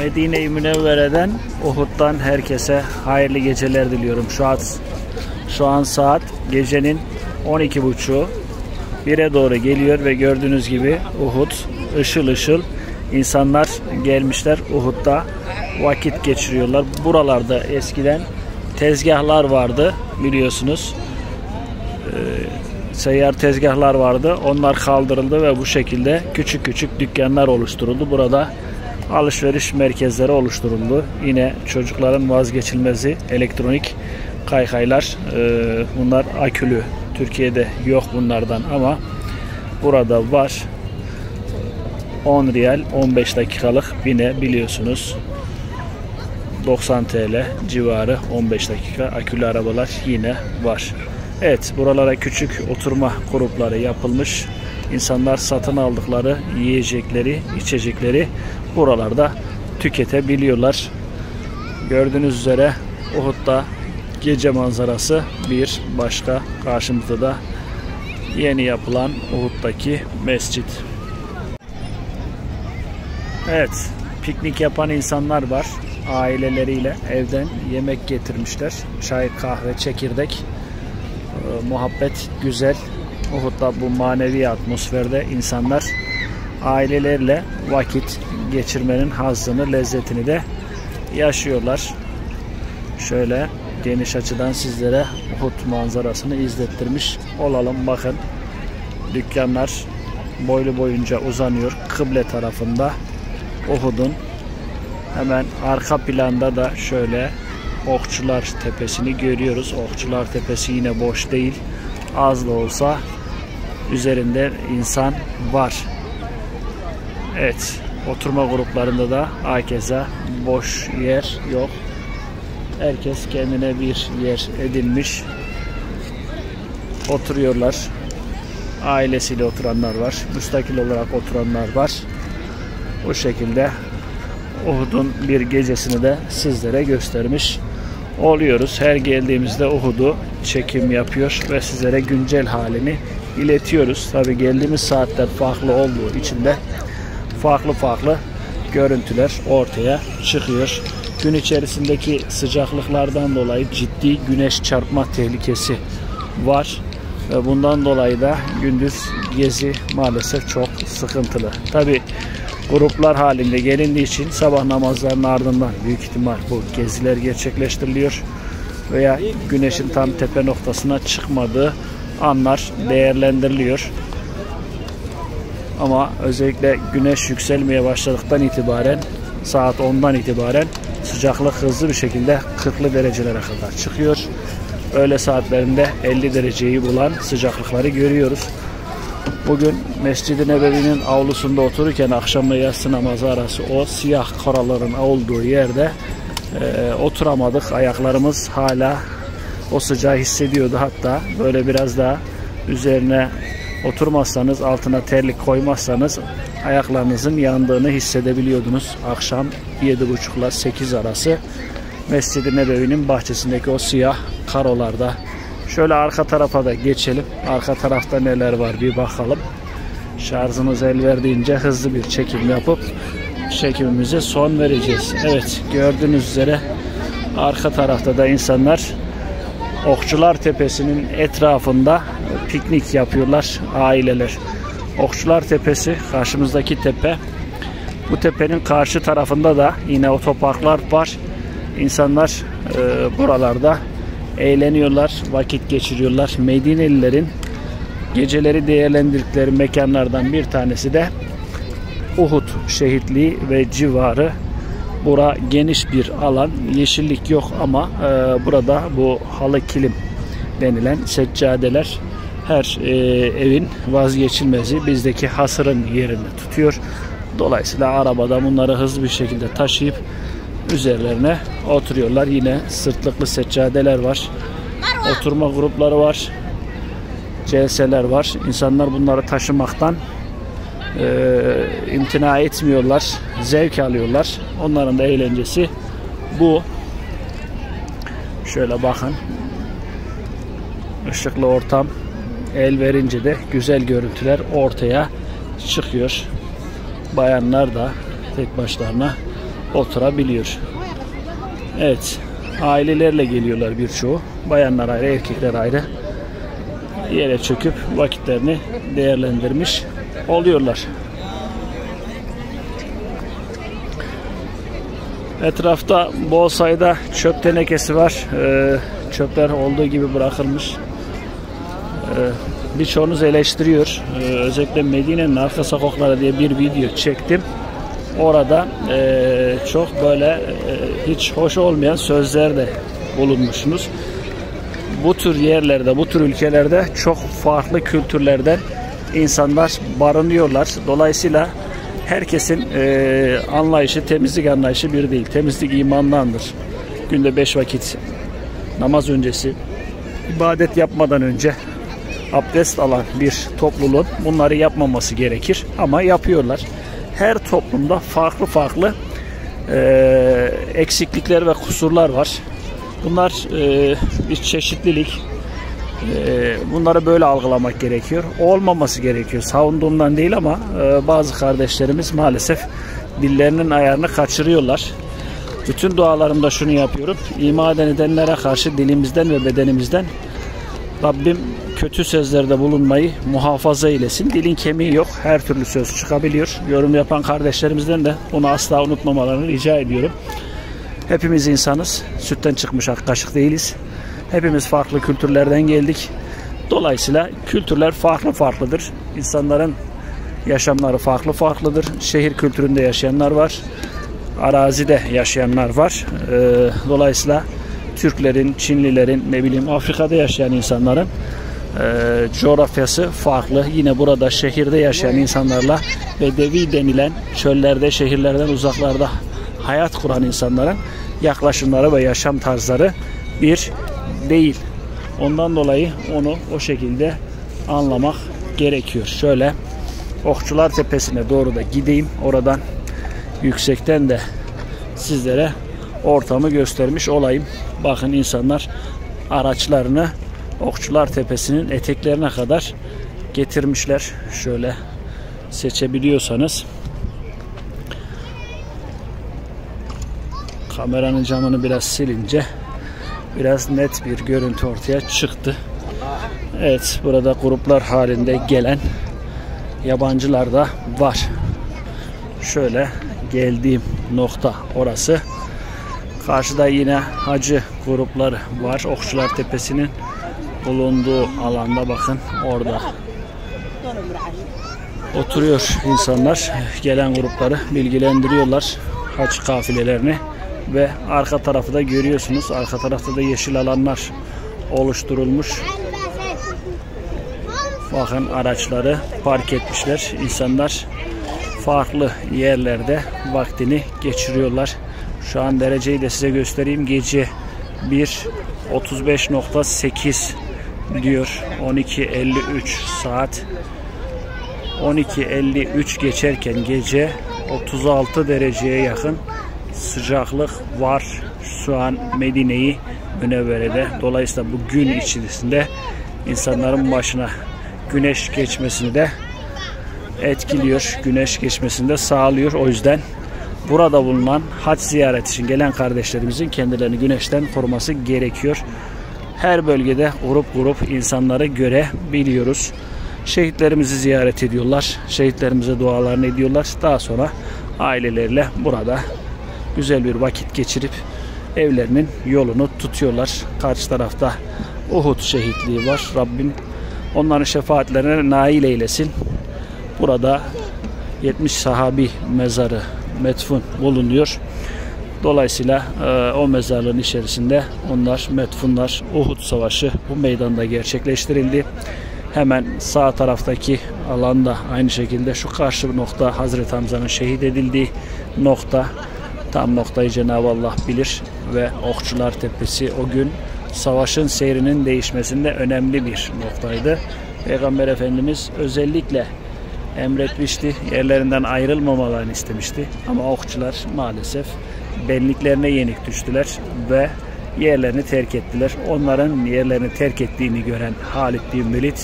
Medine-i Münevvere'den Uhud'dan herkese hayırlı geceler diliyorum. Şu an şu an saat gecenin 12.30'u 1'e doğru geliyor ve gördüğünüz gibi Uhud ışıl ışıl insanlar gelmişler Uhud'da vakit geçiriyorlar. Buralarda eskiden tezgahlar vardı biliyorsunuz. Ee, seyyar tezgahlar vardı. Onlar kaldırıldı ve bu şekilde küçük küçük dükkanlar oluşturuldu. Burada alışveriş merkezleri oluşturuldu. Yine çocukların vazgeçilmezi elektronik kaykaylar. Ee, bunlar akülü. Türkiye'de yok bunlardan ama burada var. 10 riyal 15 dakikalık bine biliyorsunuz. 90 TL civarı 15 dakika akülü arabalar yine var. Evet buralara küçük oturma grupları yapılmış. İnsanlar satın aldıkları yiyecekleri, içecekleri buralarda tüketebiliyorlar. Gördüğünüz üzere Uhud'da gece manzarası bir başka karşımızda da yeni yapılan Uhud'daki mescit. Evet, piknik yapan insanlar var. Aileleriyle evden yemek getirmişler. Çay, kahve, çekirdek. Ee, muhabbet güzel. Uhud'da bu manevi atmosferde insanlar ailelerle vakit geçirmenin hazzını, lezzetini de yaşıyorlar. Şöyle geniş açıdan sizlere Uhud manzarasını izlettirmiş olalım. Bakın dükkanlar boylu boyunca uzanıyor. Kıble tarafında Uhud'un hemen arka planda da şöyle Okçular Tepesi'ni görüyoruz. Okçular Tepesi yine boş değil. Az da olsa üzerinde insan var. Evet. Oturma gruplarında da hakeza boş yer yok. Herkes kendine bir yer edinmiş. Oturuyorlar. Ailesiyle oturanlar var. Müstakil olarak oturanlar var. Bu şekilde Uhud'un bir gecesini de sizlere göstermiş oluyoruz. Her geldiğimizde Uhud'u çekim yapıyor ve sizlere güncel halini iletiyoruz. Tabi geldiğimiz saatler farklı olduğu için de farklı farklı görüntüler ortaya çıkıyor. Gün içerisindeki sıcaklıklardan dolayı ciddi güneş çarpma tehlikesi var. Ve bundan dolayı da gündüz gezi maalesef çok sıkıntılı. Tabi gruplar halinde gelindiği için sabah namazlarının ardından büyük ihtimal bu geziler gerçekleştiriliyor. Veya güneşin tam tepe noktasına çıkmadığı anlar değerlendiriliyor. Ama özellikle güneş yükselmeye başladıktan itibaren saat 10'dan itibaren sıcaklık hızlı bir şekilde 40'lı derecelere kadar çıkıyor. Öğle saatlerinde 50 dereceyi bulan sıcaklıkları görüyoruz. Bugün Mescid-i Nebevi'nin avlusunda otururken akşam ve yatsı namazı arası o siyah karaların olduğu yerde e, oturamadık. Ayaklarımız hala o sıcağı hissediyordu. Hatta böyle biraz daha üzerine oturmazsanız altına terlik koymazsanız ayaklarınızın yandığını hissedebiliyordunuz. Akşam 7.30 ile 8 arası Mescid-i Nebevi'nin bahçesindeki o siyah karolarda Şöyle arka tarafa da geçelim. Arka tarafta neler var bir bakalım. Şarjımız el verdiğince hızlı bir çekim yapıp çekimimize son vereceğiz. Evet gördüğünüz üzere arka tarafta da insanlar Okçular Tepesi'nin etrafında piknik yapıyorlar aileler. Okçular Tepesi karşımızdaki tepe. Bu tepenin karşı tarafında da yine otoparklar var. İnsanlar e, buralarda eğleniyorlar, vakit geçiriyorlar. Medinelilerin geceleri değerlendirdikleri mekanlardan bir tanesi de Uhud şehitliği ve civarı. Bura geniş bir alan. Yeşillik yok ama e, burada bu halı kilim denilen seccadeler her e, evin vazgeçilmezi bizdeki hasırın yerini tutuyor. Dolayısıyla arabada bunları hızlı bir şekilde taşıyıp üzerlerine oturuyorlar. Yine sırtlıklı seccadeler var. Oturma grupları var. CS'ler var. İnsanlar bunları taşımaktan e, imtina etmiyorlar. Zevk alıyorlar. Onların da eğlencesi bu. Şöyle bakın. Işıklı ortam el verince de güzel görüntüler ortaya çıkıyor. Bayanlar da tek başlarına oturabiliyor. Evet. Ailelerle geliyorlar birçoğu. Bayanlar ayrı, erkekler ayrı. Yere çöküp vakitlerini değerlendirmiş oluyorlar. Etrafta bol sayıda çöp tenekesi var. Ee, çöpler olduğu gibi bırakılmış. Ee, birçoğunuz eleştiriyor. Ee, özellikle Medine'nin arka sokakları diye bir video çektim. Orada e, çok böyle e, hiç hoş olmayan sözler de bulunmuşsunuz. Bu tür yerlerde, bu tür ülkelerde çok farklı kültürlerden insanlar barınıyorlar. Dolayısıyla herkesin e, anlayışı, temizlik anlayışı bir değil. Temizlik imandandır. Günde beş vakit namaz öncesi, ibadet yapmadan önce abdest alan bir topluluğun bunları yapmaması gerekir. Ama yapıyorlar. Her toplumda farklı farklı e, eksiklikler ve kusurlar var. Bunlar e, bir çeşitlilik. E, bunları böyle algılamak gerekiyor. Olmaması gerekiyor. Savunduğumdan değil ama e, bazı kardeşlerimiz maalesef dillerinin ayarını kaçırıyorlar. Bütün dualarımda şunu yapıyorum. İman edenlere karşı dilimizden ve bedenimizden Rabbim kötü sözlerde bulunmayı muhafaza eylesin. Dilin kemiği yok. Her türlü söz çıkabiliyor. Yorum yapan kardeşlerimizden de bunu asla unutmamalarını rica ediyorum. Hepimiz insanız. Sütten çıkmış ak kaşık değiliz. Hepimiz farklı kültürlerden geldik. Dolayısıyla kültürler farklı farklıdır. İnsanların yaşamları farklı farklıdır. Şehir kültüründe yaşayanlar var. Arazide yaşayanlar var. Ee, dolayısıyla Türklerin, Çinlilerin, ne bileyim Afrika'da yaşayan insanların e, coğrafyası farklı. Yine burada şehirde yaşayan insanlarla bedevi denilen çöllerde, şehirlerden uzaklarda hayat kuran insanların yaklaşımları ve yaşam tarzları bir değil. Ondan dolayı onu o şekilde anlamak gerekiyor. Şöyle Okçular Tepesi'ne doğru da gideyim. Oradan yüksekten de sizlere ortamı göstermiş olayım. Bakın insanlar araçlarını Okçular Tepesi'nin eteklerine kadar getirmişler. Şöyle seçebiliyorsanız kameranın camını biraz silince biraz net bir görüntü ortaya çıktı. Evet burada gruplar halinde gelen yabancılar da var. Şöyle geldiğim nokta orası. Karşıda yine hacı grupları var. Okçular Tepesi'nin bulunduğu alanda bakın orada oturuyor insanlar. Gelen grupları bilgilendiriyorlar hac kafilelerini ve arka tarafı da görüyorsunuz. Arka tarafta da yeşil alanlar oluşturulmuş. Bakın araçları park etmişler. İnsanlar farklı yerlerde vaktini geçiriyorlar. Şu an dereceyi de size göstereyim. Gece 1 35.8 diyor. 12.53 saat. 12.53 geçerken gece 36 dereceye yakın sıcaklık var şu an Medine'yi Münevvere'de. Dolayısıyla bu gün içerisinde insanların başına güneş geçmesini de etkiliyor. Güneş geçmesini de sağlıyor. O yüzden burada bulunan hac ziyaret için gelen kardeşlerimizin kendilerini güneşten koruması gerekiyor. Her bölgede grup grup insanları görebiliyoruz. Şehitlerimizi ziyaret ediyorlar. Şehitlerimize dualarını ediyorlar. Daha sonra aileleriyle burada güzel bir vakit geçirip evlerinin yolunu tutuyorlar. Karşı tarafta Uhud şehitliği var. Rabbim onların şefaatlerine nail eylesin. Burada 70 sahabi mezarı metfun bulunuyor. Dolayısıyla e, o mezarlığın içerisinde onlar metfunlar Uhud Savaşı bu meydanda gerçekleştirildi. Hemen sağ taraftaki alanda aynı şekilde şu karşı nokta Hazreti Hamza'nın şehit edildiği nokta tam noktayı Cenab-ı Allah bilir ve Okçular Tepesi o gün savaşın seyrinin değişmesinde önemli bir noktaydı. Peygamber Efendimiz özellikle emretmişti. Yerlerinden ayrılmamalarını istemişti. Ama okçular maalesef benliklerine yenik düştüler ve yerlerini terk ettiler. Onların yerlerini terk ettiğini gören Halid bin Velid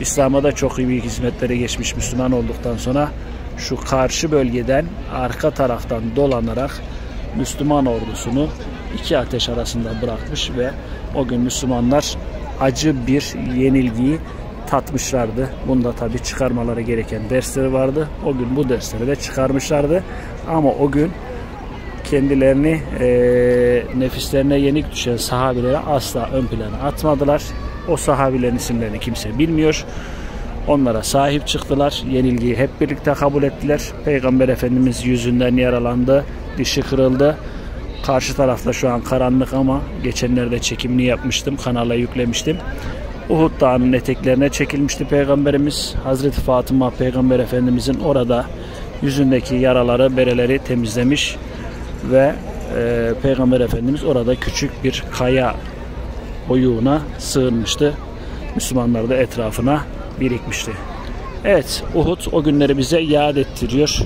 İslam'a da çok iyi hizmetlere geçmiş Müslüman olduktan sonra şu karşı bölgeden arka taraftan dolanarak Müslüman ordusunu iki ateş arasında bırakmış ve o gün Müslümanlar acı bir yenilgiyi tatmışlardı. Bunda tabi çıkarmaları gereken dersleri vardı. O gün bu dersleri de çıkarmışlardı. Ama o gün kendilerini e, nefislerine yenik düşen sahabilere asla ön plana atmadılar. O sahabilerin isimlerini kimse bilmiyor. Onlara sahip çıktılar. Yenilgiyi hep birlikte kabul ettiler. Peygamber Efendimiz yüzünden yaralandı. Dişi kırıldı. Karşı tarafta şu an karanlık ama geçenlerde çekimini yapmıştım. Kanala yüklemiştim. Uhud Dağı'nın eteklerine çekilmişti Peygamberimiz. Hazreti Fatıma Peygamber Efendimizin orada yüzündeki yaraları, bereleri temizlemiş ve e, Peygamber Efendimiz orada küçük bir kaya oyuğuna sığınmıştı. Müslümanlar da etrafına birikmişti. Evet, Uhud o günleri bize yad ettiriyor.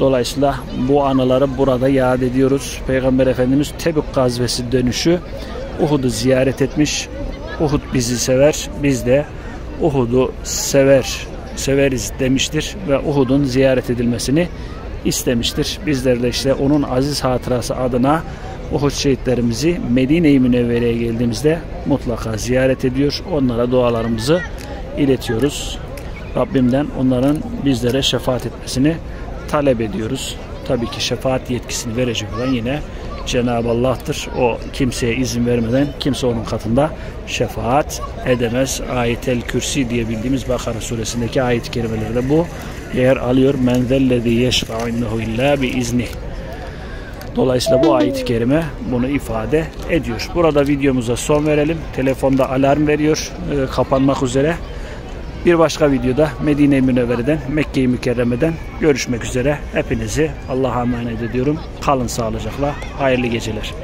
Dolayısıyla bu anıları burada yad ediyoruz. Peygamber Efendimiz Tebük gazvesi dönüşü Uhud'u ziyaret etmiş. Uhud bizi sever, biz de Uhud'u sever, severiz demiştir ve Uhud'un ziyaret edilmesini istemiştir. Bizler de işte onun aziz hatırası adına Uhud şehitlerimizi Medine-i Münevvere'ye geldiğimizde mutlaka ziyaret ediyor. Onlara dualarımızı iletiyoruz. Rabbimden onların bizlere şefaat etmesini talep ediyoruz. Tabii ki şefaat yetkisini verecek olan yine Cenab-ı Allah'tır. O kimseye izin vermeden kimse onun katında şefaat edemez. Ayetel Kürsi diye bildiğimiz Bakara suresindeki ayet-i kerimelerde bu yer alıyor. Men zellezî yeşfa'u innehu illâ bi iznih. Dolayısıyla bu ayet-i kerime bunu ifade ediyor. Burada videomuza son verelim. Telefonda alarm veriyor. E, kapanmak üzere. Bir başka videoda Medine-i Münevvere'den, Mekke-i Mükerreme'den görüşmek üzere. Hepinizi Allah'a emanet ediyorum. Kalın sağlıcakla. Hayırlı geceler.